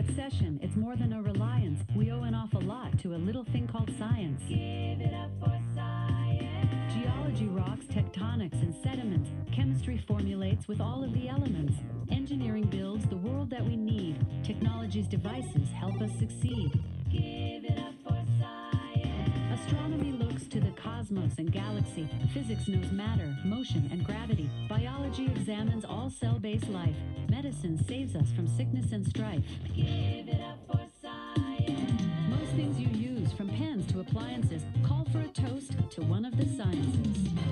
my obsession. It's more than a reliance. We owe an awful lot to a little thing called science. Give it up for science. Geology rocks tectonics and sediments. Chemistry formulates with all of the elements. Engineering builds the world that we need. Technology's devices help us succeed. Give it up for science. Astronomy looks to the cosmos and galaxy. Physics knows matter, motion, and gravity. Biology examines all cell-based life. Medicine saves us from sickness and strife. Give it up for science. Most things you use, from pens to appliances, call for a toast to one of the sciences.